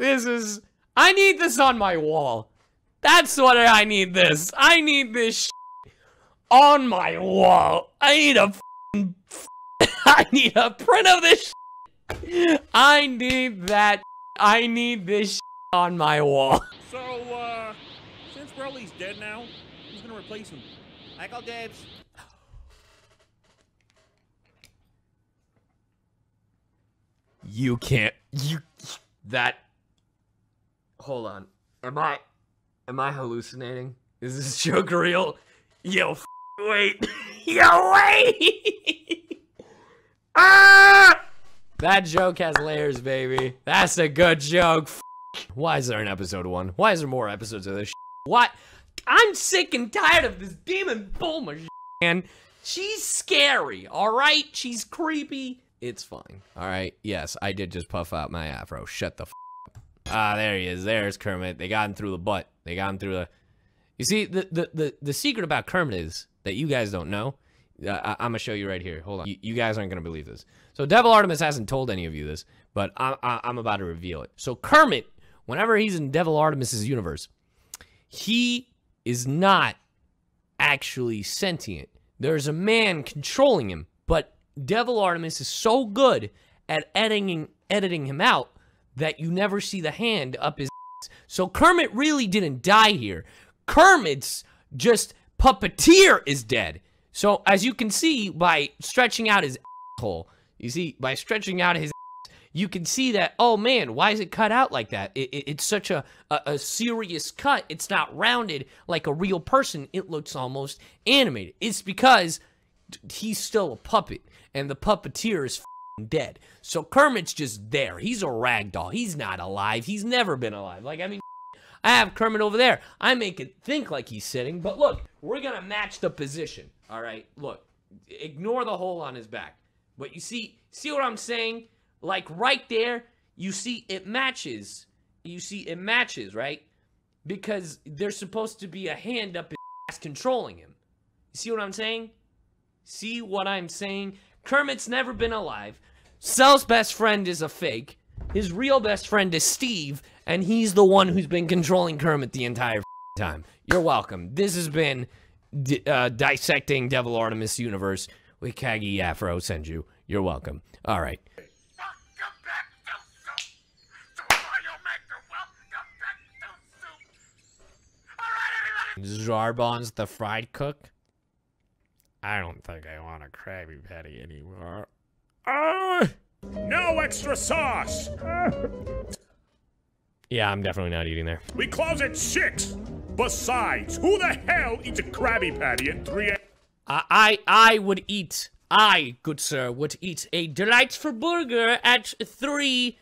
This is. I need this on my wall. That's what I need. This. I need this sh- on my wall. I need a. f***ing f- <laughs> I need a print of this. sh- I need that. I need this sh- on my wall. So, uh, since Broly's dead now, who's gonna replace him? I call Dibs. You can't. You. That. Hold on. Am I. Am I hallucinating? Is this <laughs> joke real? Yo, f- wait. <laughs> Yo, wait. <laughs> ah! That joke has layers, baby. That's a good joke. F- Why is there an episode one? Why is there more episodes of this? What? I'm sick and tired of this demon Bulma, man. She's scary, all right? She's creepy. It's fine. All right. Yes, I did just puff out my afro. Shut the f-. Ah, there he is. There's Kermit. They got him through the butt. They got him through the. You see, the the the, the secret about Kermit is that you guys don't know. Uh, I, I'm gonna show you right here. Hold on. You, you guys aren't gonna believe this. So Devil Artemis hasn't told any of you this, but I, I, I'm about to reveal it. So Kermit, whenever he's in Devil Artemis's universe, he is not actually sentient. There's a man controlling him, but Devil Artemis is so good at editing editing him out that you never see the hand up his. So Kermit really didn't die here. Kermit's just puppeteer is dead. So as you can see by stretching out his asshole, you see by stretching out his you can see that oh man why is it cut out like that it, it- it's such a, a a serious cut it's not rounded like a real person it looks almost animated it's because he's still a puppet and the puppeteer is dead so kermit's just there he's a rag doll he's not alive he's never been alive like i mean <laughs> I have Kermit over there. I make it think like he's sitting, but look, we're gonna match the position. All right, look, ignore the hole on his back. But you see, see what I'm saying? Like right there, you see it matches. You see it matches, right? Because there's supposed to be a hand up his ass controlling him. You see what I'm saying? See what I'm saying? Kermit's never been alive. Cell's best friend is a fake. His real best friend is Steve, and he's the one who's been controlling Kermit the entire time. You're welcome. This has been uh, Dissecting Devil Artemis Universe with Kaggy AfroSenju. You're welcome. All right. Zarbon's the fried cook? I don't think I want a Krabby Patty anymore. Ah! No extra sauce! <laughs> Yeah, I'm definitely not eating there. We close at 6! Besides, who the hell eats a Krabby Patty at 3 a.m.? I, I, I would eat, I, good sir, would eat a delightful burger at three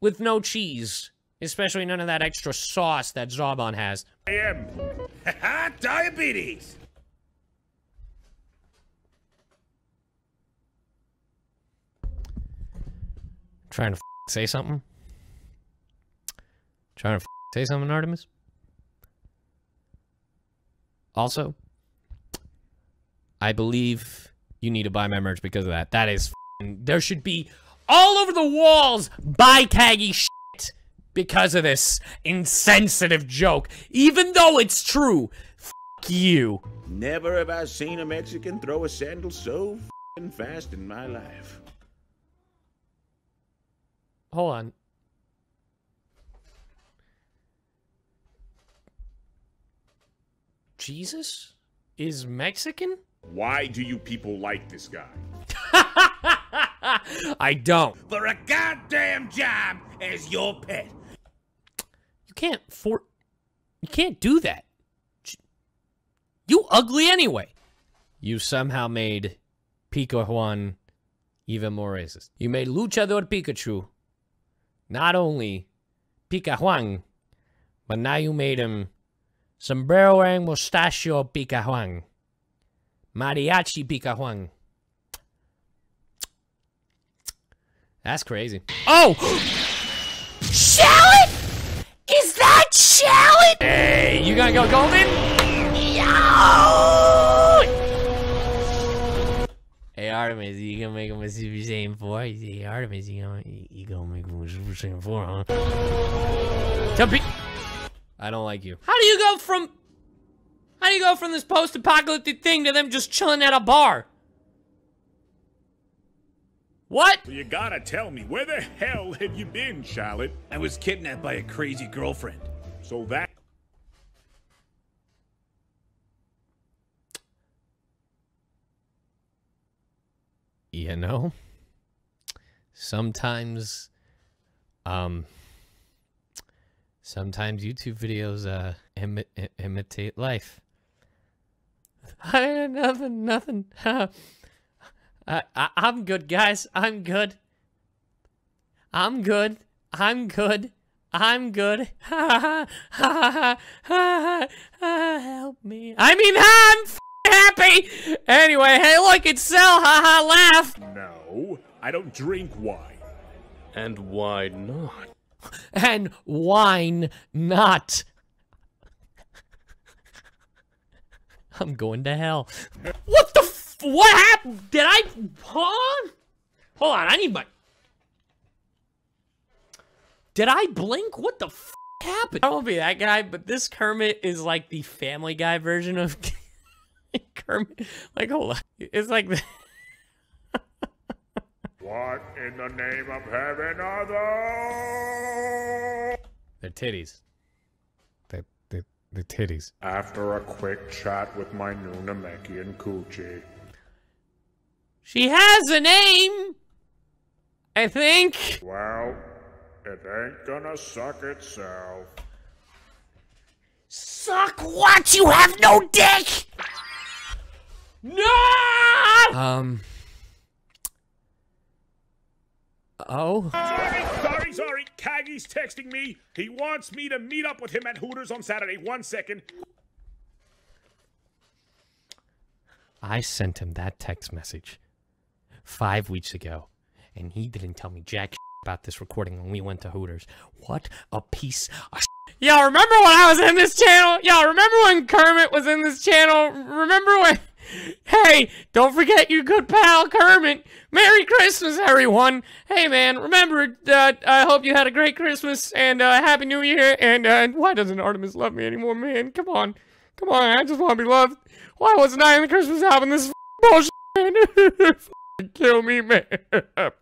with no cheese. Especially none of that extra sauce that Zarbon has. I am. <laughs> Diabetes. Trying to say something? Trying to say something, Artemis? Also, I believe you need to buy my merch because of that. That is there should be all over the walls buy Kaggy shit because of this insensitive joke. Even though it's true, f you. Never have I seen a Mexican throw a sandal so fast in my life. Hold on. Jesus is Mexican? Why do you people like this guy? <laughs> I don't. For a goddamn job as your pet. You can't for You can't do that. You ugly anyway. You somehow made Pika Juan even more racist. You made Luchador Pikachu not only Pika Juan, but now you made him sombrero wearing mustachio Pika Juan. Mariachi Pika Juan. That's crazy. Oh! Shallot? Is that shallot? Hey, you gonna go golden? Hey Artemis, you gonna make him a Super Saiyan 4? You say, Artemis, you gonna, you gonna make him a Super Saiyan 4, huh? Tell I don't like you. How do you go from... How do you go from this post-apocalyptic thing to them just chilling at a bar? What? So you gotta tell me, where the hell have you been, Charlotte? I was kidnapped by a crazy girlfriend. So that You know? Sometimes, um... Sometimes YouTube videos, uh, imitate life. <laughs> I nothing, nothing. <laughs> I, I, I'm good, guys. I'm good. I'm good. I'm good. I'm good. Ha ha ha ha ha. Help me. I mean, I'm f- Anyway, hey, look, it's Cell. Ha ha, laugh. no, I don't drink wine. And why not? And wine not. I'm going to hell. What the f- What happened? Did I. Huh? Hold on, I need my. Did I blink? What the f happened? I won't be that guy, but this Kermit is like the Family Guy version of <laughs> <laughs> Kermit. Like, hold on. It's like. The- <laughs> What in the name of heaven are those? They're titties. They're, they're, they're titties. After a quick chat with my new Namekian coochie. She has a name! I think. Well, it ain't gonna suck itself. Suck what? You have no dick! No! Um. Oh. Sorry, sorry, sorry. Kaggy's texting me. He wants me to meet up with him at Hooters on Saturday. One second. I sent him that text message five weeks ago, and he didn't tell me jack about this recording when we went to Hooters. What a piece of Y'all remember when I was in this channel? Y'all remember when Kermit was in this channel? Remember when. Hey, don't forget your good pal Kermit. Merry Christmas, everyone. Hey, man, remember, uh, I hope you had a great Christmas and uh, Happy New Year. And uh, why doesn't Artemis love me anymore, man? Come on. Come on, I just want to be loved. Why wasn't I in the Christmas album? This is <laughs> bullshit, man. <laughs> Kill me, man. <laughs>